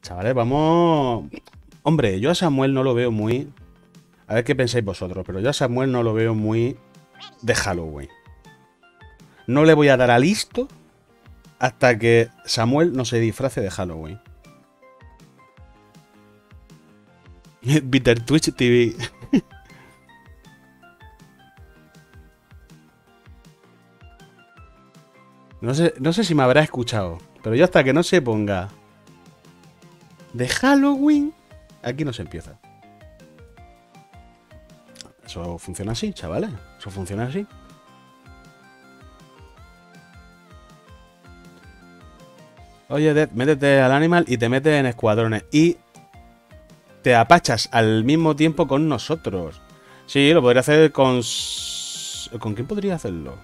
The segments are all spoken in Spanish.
Chavales, vamos... Hombre, yo a Samuel no lo veo muy... A ver qué pensáis vosotros, pero yo a Samuel no lo veo muy de Halloween. No le voy a dar a listo hasta que Samuel no se disfrace de Halloween. Bitter Twitch TV. no, sé, no sé si me habrá escuchado, pero yo hasta que no se ponga de Halloween, aquí no se empieza. Eso funciona así, chavales. Eso funciona así. Oye, Dead, métete al animal y te metes en escuadrones. Y te apachas al mismo tiempo con nosotros. Sí, lo podría hacer con... ¿Con quién podría hacerlo?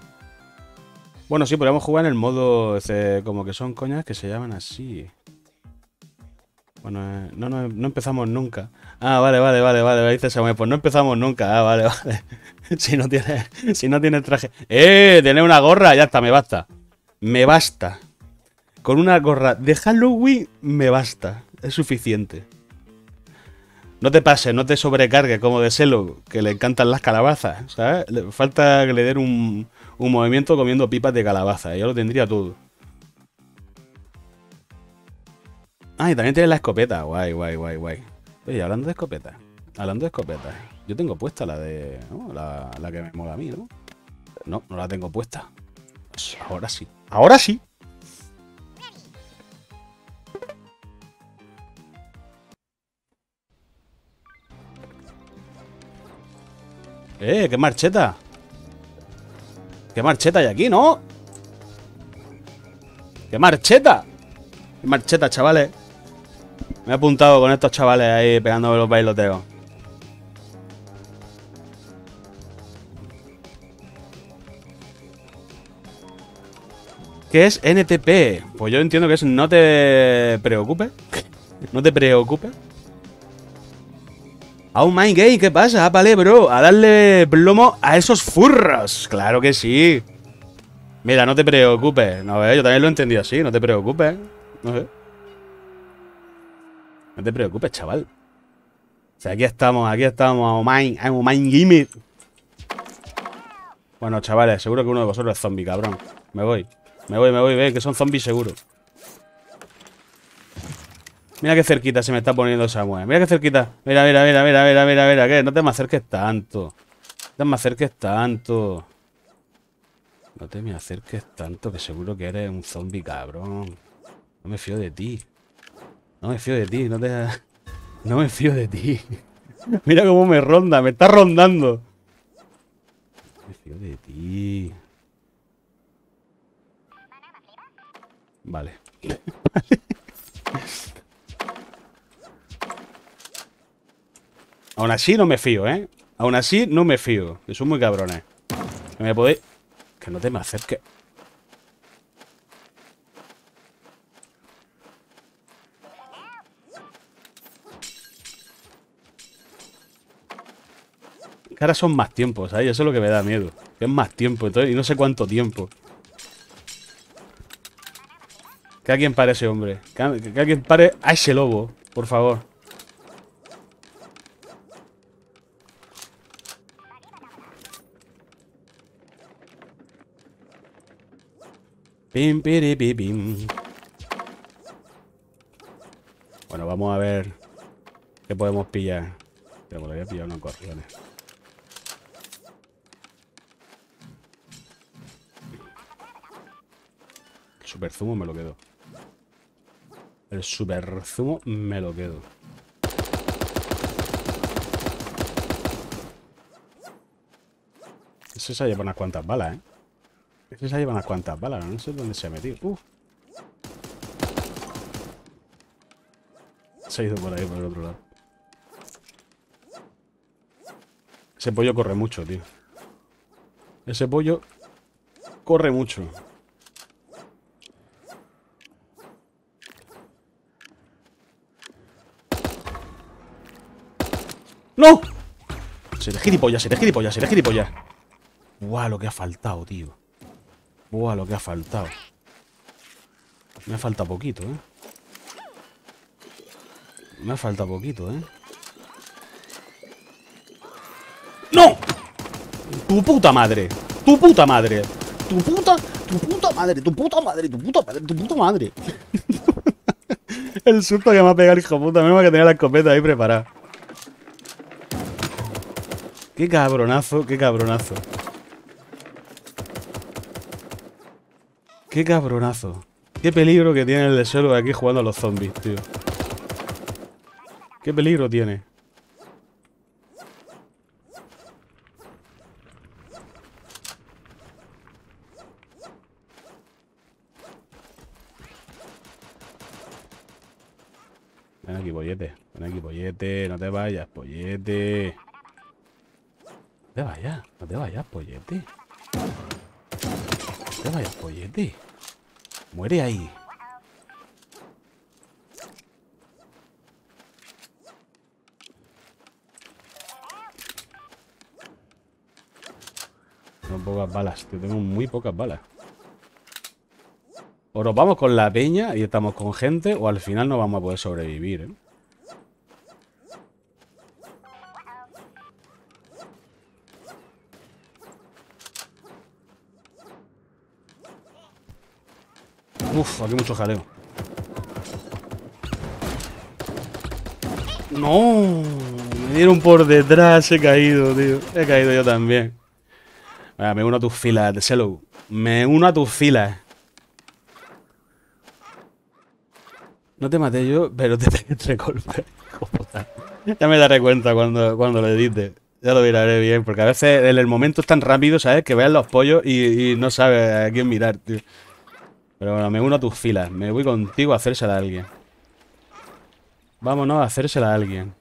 Bueno, sí, podríamos jugar en el modo... Como que son coñas que se llaman así. Bueno, eh, no, no, no empezamos nunca. Ah, vale, vale, vale, vale, dice Samuel. Pues no empezamos nunca. Ah, vale, vale. si no tiene, si no tiene traje. ¡Eh! Tiene una gorra, ya está, me basta. Me basta. Con una gorra de Halloween me basta. Es suficiente. No te pases, no te sobrecargues como de Selo, que le encantan las calabazas, ¿sabes? Falta que le den un, un movimiento comiendo pipas de calabaza. Yo lo tendría todo. Ah, y también tiene la escopeta. Guay, guay, guay, guay. Oye, hablando de escopeta. Hablando de escopeta. Yo tengo puesta la de... La, la, que me mola a mí, ¿no? No, no la tengo puesta. Pues ahora sí. Ahora sí. ¡Eh! ¡Qué marcheta! ¡Qué marcheta hay aquí, ¿no? ¡Qué marcheta! ¡Qué marcheta, chavales! Me he apuntado con estos chavales ahí pegándome los bailoteos. ¿Qué es NTP? Pues yo entiendo que es no te preocupes. no te preocupes. Oh my gay, ¿qué pasa? Vale, bro, a darle plomo a esos furros. Claro que sí. Mira, no te preocupes. No, yo también lo he entendido así, no te preocupes. No sé. No te preocupes, chaval. O sea, aquí estamos, aquí estamos. Oh my, oh my Bueno, chavales, seguro que uno de vosotros es zombie, cabrón. Me voy. Me voy, me voy, ven, que son zombies seguro. Mira qué cerquita se me está poniendo Samuel. Mira qué cerquita. Mira, mira, mira, mira, mira, mira, mira. No te me acerques tanto. No te me acerques tanto. No te me acerques tanto, que seguro que eres un zombie, cabrón. No me fío de ti. No me fío de ti, no te... No me fío de ti. Mira cómo me ronda, me está rondando. No me fío de ti. Vale. Aún así no me fío, ¿eh? Aún así no me fío. Que son muy cabrones. Que me podéis... Que no te me acerques. Que ahora son más tiempos, ¿sabes? Eso es lo que me da miedo. Que es más tiempo, y no sé cuánto tiempo. Que alguien pare ese hombre. Que, alguien pare a ese lobo, por favor. Pim, piri, pim. Bueno, vamos a ver qué podemos pillar. Pero me voy a pillar unos corriones. super zumo me lo quedo. El super zumo me lo quedo. Ese se lleva unas cuantas balas, ¿eh? Ese se lleva unas cuantas balas, no sé dónde se ha metido. Uf. Se ha ido por ahí, por el otro lado. Ese pollo corre mucho, tío. Ese pollo corre mucho. ¡No! Se de gilipollas, se de gilipollas, se de gilipollas. Buah, lo que ha faltado, tío. Buah, lo que ha faltado. Me falta poquito, ¿eh? Me falta poquito, ¿eh? ¡No! ¡Tu puta madre! ¡Tu puta madre! ¡Tu puta! ¡Tu puta madre! ¡Tu puta madre! ¡Tu puta madre! ¡Tu puta madre! el susto que me ha pegado el hijo puta. Menos que tenía la escopeta ahí preparada. Qué cabronazo, qué cabronazo. Qué cabronazo. Qué peligro que tiene el de suelo aquí jugando a los zombies, tío. Qué peligro tiene. Ven aquí, pollete. Ven aquí, pollete. No te vayas, pollete. No te vayas. No te vayas, pollete. No te vayas, pollete. Muere ahí. Tengo pocas balas, tío. Tengo muy pocas balas. O nos vamos con la peña y estamos con gente, o al final no vamos a poder sobrevivir, ¿eh? Uf, aquí mucho jaleo. No, me dieron por detrás, he caído, tío. He caído yo también. me uno a tus filas, de Selo. Me uno a tus filas. No te maté yo, pero te pegué tres golpes. ya me daré cuenta cuando, cuando lo edite. Ya lo miraré bien, porque a veces el momento es tan rápido, ¿sabes? Que vean los pollos y, y no sabes a quién mirar, tío. Pero bueno, me uno a tus filas. Me voy contigo a hacérsela a alguien. Vámonos a hacérsela a alguien.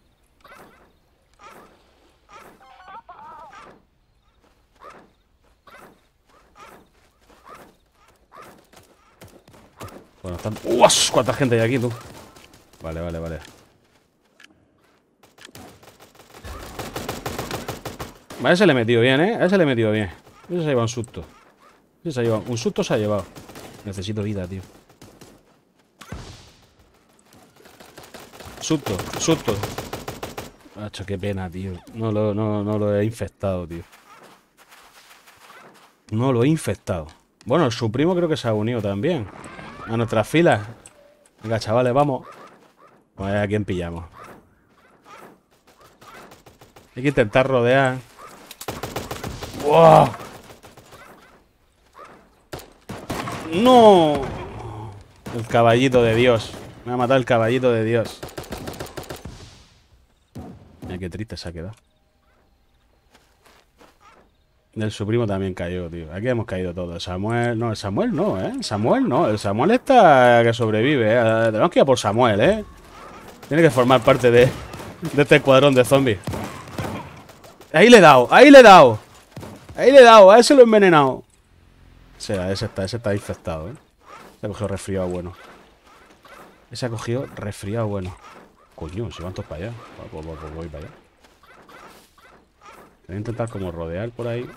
Bueno, están... ¡Uah! ¿Cuánta gente hay aquí, tú? Vale, vale, vale. Vale, ese le he metido bien, ¿eh? A ese le he metido bien. Ese se ha llevado un susto. Se ha. Un susto se ha llevado. Necesito vida, tío. Susto, susto. Macho, qué pena, tío. No lo, no, no lo he infectado, tío. No lo he infectado. Bueno, su primo creo que se ha unido también. A nuestras filas. Venga, chavales, vamos. A ver a quién pillamos. Hay que intentar rodear. ¡Wow! ¡No! El caballito de Dios. Me ha matado el caballito de Dios. Mira qué triste se ha quedado. El su primo también cayó, tío. Aquí hemos caído todos. Samuel... No, el Samuel no, ¿eh? Samuel no. El Samuel está que sobrevive, ¿eh? Tenemos que ir a por Samuel, ¿eh? Tiene que formar parte de, de este escuadrón de zombies. Ahí le he dado, ahí le he dado. Ahí le he dado, a ese lo he envenenado. Sea, ese está, ese está infectado, ¿eh? Se ha cogido resfriado bueno. Ese ha cogido resfriado bueno. Coño, se van todos para allá. Pues, voy para allá. Voy a intentar como rodear por ahí.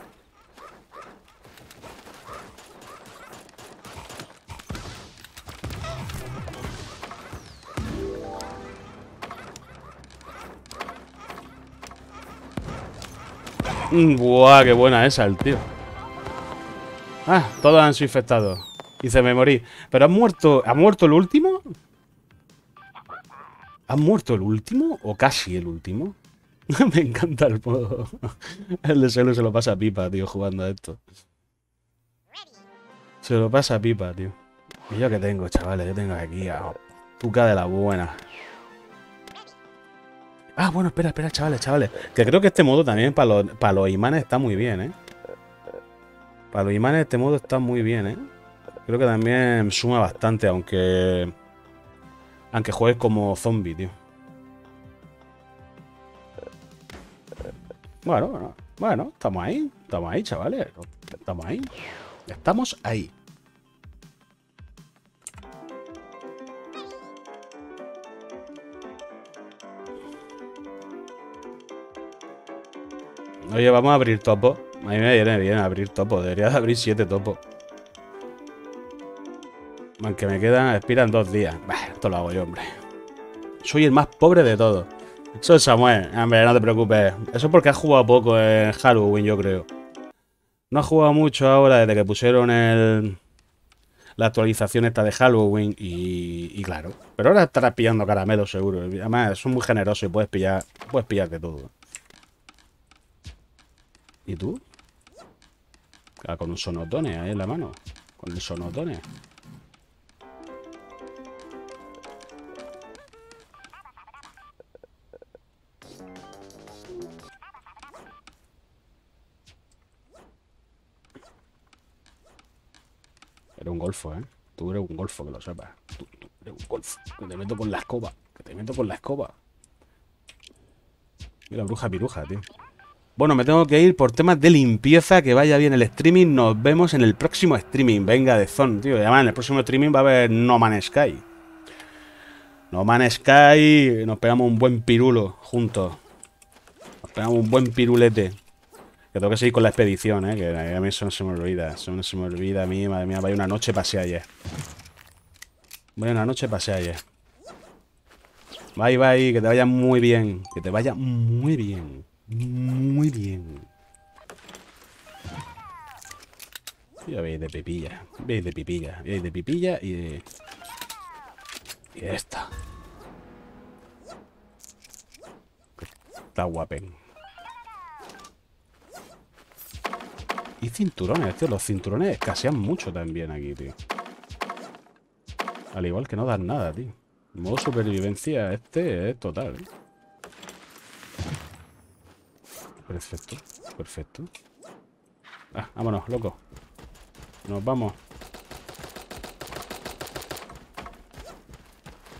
Mm, buah, qué buena esa el tío. Ah, todos han sido infectados. Y se me morí. ¿Pero ha muerto, ¿ha muerto el último? ¿Ha muerto el último? ¿O casi el último? me encanta el modo. el de Selo se lo pasa a pipa, tío, jugando a esto. Se lo pasa a pipa, tío. ¿Y yo qué tengo, chavales? Yo tengo aquí a Puca de la buena. Ah, bueno, espera, espera, chavales, chavales. Que creo que este modo también para los, para los imanes está muy bien, ¿eh? Para los imanes este modo está muy bien, ¿eh? Creo que también suma bastante, aunque... Aunque juegues como zombie, tío. Bueno, bueno, bueno, estamos ahí. Estamos ahí, chavales. Estamos ahí. Estamos ahí. Oye, vamos a abrir topo. A mí me viene bien abrir topo. Debería de abrir siete topos. Aunque me quedan, expiran dos días. Esto lo hago yo, hombre. Soy el más pobre de todos. Soy Samuel. Hombre, no te preocupes. Eso es porque has jugado poco en Halloween, yo creo. No has jugado mucho ahora desde que pusieron el, la actualización esta de Halloween y, claro. Pero ahora estarás pillando caramelos seguro. Además, son muy generosos y puedes pillar, puedes pillarte todo. ¿Y tú? Ah, con un sonotone ahí en la mano. Con el sonotone. Era un golfo, ¿eh? Tú eres un golfo, que lo sepas. Tú, eres un golfo. Que te meto con la escoba. Que te meto con la escoba. Mira, bruja piruja, tío. Bueno, me tengo que ir por temas de limpieza, que vaya bien el streaming. Nos vemos en el próximo streaming. Venga, de zone, tío. Además, en el próximo streaming va a haber No Man's Sky. No Man's Sky. Nos pegamos un buen pirulo juntos. Nos pegamos un buen pirulete. Que tengo que seguir con la expedición, ¿eh? Que a mí eso no se me olvida. Eso no se me olvida a mí. Madre mía, vaya una noche pasé ayer. Vaya una noche pasé. Bye, bye. Que te vaya muy bien. Que te vaya muy bien. Muy bien. Ya veis de pipilla. Veis de pipilla. Veis de pipilla y de... Y esta. Está guapen. Y cinturones, tío. Los cinturones escasean mucho también aquí, tío. Al igual que no dan nada, tío. modo supervivencia este es total, ¿eh? Perfecto, perfecto. Ah, vámonos, loco. Nos vamos.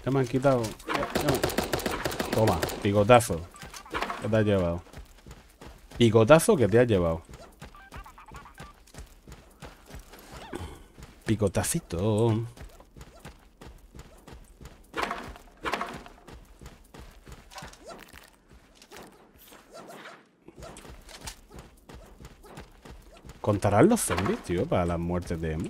Ya me han quitado. Toma, picotazo. ¿Qué te has llevado? Picotazo que te has llevado. Picotacito. ¿Contarán los zombies, tío, para las muertes de Emo?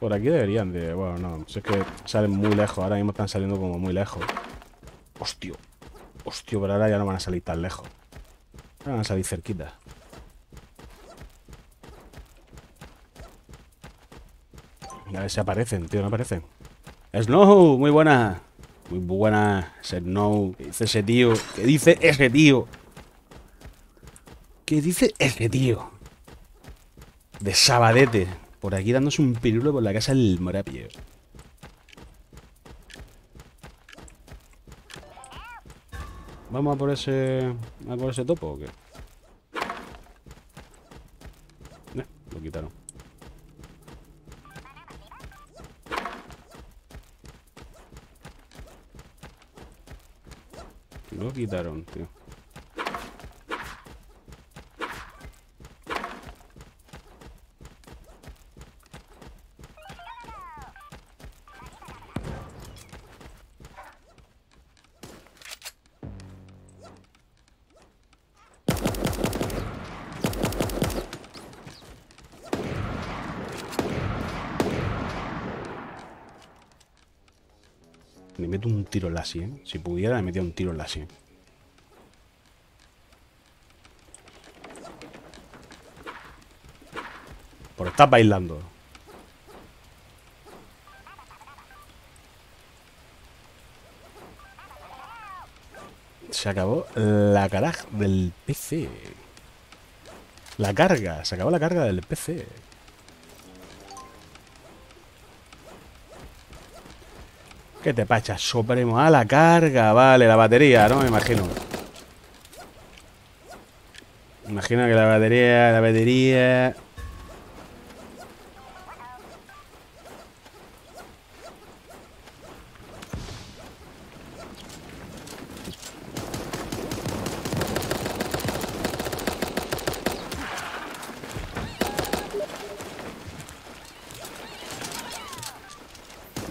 Por aquí deberían de... Bueno, no. Si es que salen muy lejos. Ahora mismo están saliendo como muy lejos. Hostia. Hostia, pero ahora ya no van a salir tan lejos. Ahora van a salir cerquita. A ver si aparecen, tío, no aparecen. Snow, muy buena. Muy buena. Snow. ¿Qué dice ese tío? ¿Qué dice ese tío? ¿Qué dice ese tío? De Sabadete. Por aquí dándose un pirulo por la casa del Morapio. ¿Vamos a por ese. a por ese topo o qué? Eh, lo quitaron. Lo quitaron, tío. Le tiro en la 100. Si pudiera, le metía un tiro en la 100. Por estar bailando. Se acabó la carga del PC. La carga. Se acabó la carga del PC. ¿Qué te pachas, Supremo? A la carga, vale, la batería, ¿no? Me imagino. Imagino que la batería, la batería...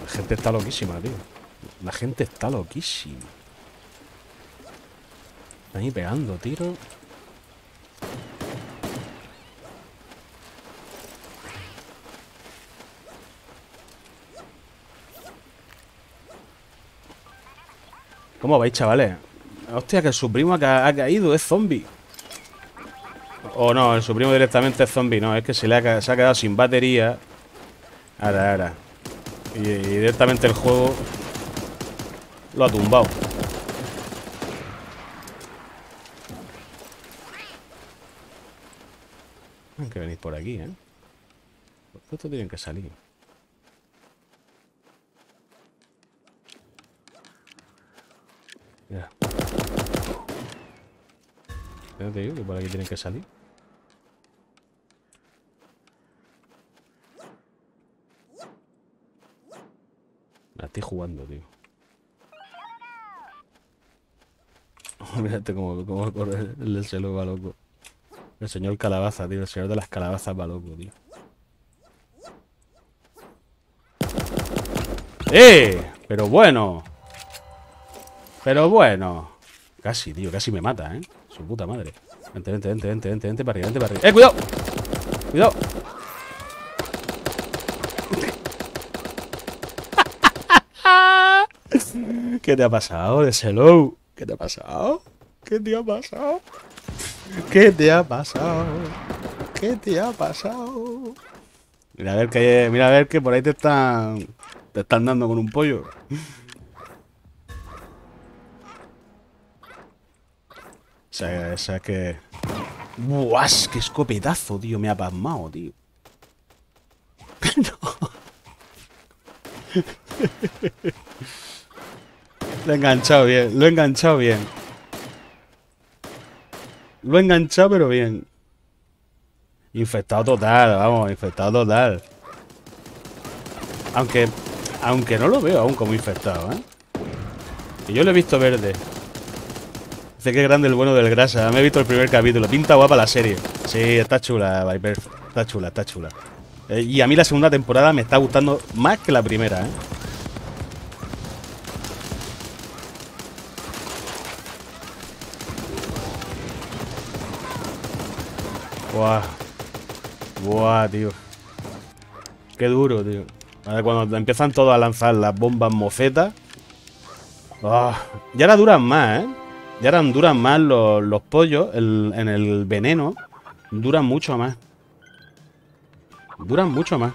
La gente loquísima, tío. La gente está loquísima. Están ahí pegando tiros. ¿Cómo vais, chavales? Hostia, que su primo ha, ha caído, es zombie. O no, el su primo directamente es zombie, no, es que se le ha, se ha quedado sin batería. Ahora, ahora. Y, directamente el juego lo ha tumbado. Tienen que venir por aquí, ¿eh? Estos tienen que salir. Ya. Ya te digo que por aquí tienen que salir. Jugando, tío. Mírate cómo, cómo corre el del va loco. El señor calabaza, tío. El señor de las calabazas va loco, tío. ¡Eh! Pero bueno. Pero bueno. Casi, tío. Casi me mata, ¿eh? Su puta madre. Vente, vente, vente, vente, vente, vente para arriba, vente para arriba. ¡Eh, cuidado! ¡Cuidado! ¿Qué te ha pasado, de Hello? ¿Qué te ha pasado? ¿Qué te ha pasado? ¿Qué te ha pasado? ¿Qué te ha pasado? Mira a ver que mira a ver que por ahí te están te están dando con un pollo. O sea, o sea que ¡Buah! ¡Qué escopetazo, tío! Me ha pasmado, tío. no. Lo he enganchado bien, lo he enganchado bien. Lo he enganchado, pero bien. Infectado total, vamos, infectado total. Aunque, aunque no lo veo aún como infectado, ¿eh? Y yo lo he visto verde. Dice que grande el bueno del grasa. Me he visto el primer capítulo. Pinta guapa la serie. Sí, está chula, Viper. Está chula, está chula. Eh, y a mí la segunda temporada me está gustando más que la primera, ¿eh? Buah. Buah, tío. Qué duro, tío. Cuando empiezan todos a lanzar las bombas mofetas. Ah, ya ahora duran más, ¿eh? Ya ahora duran más los pollos en el veneno. Duran mucho más. Duran mucho más.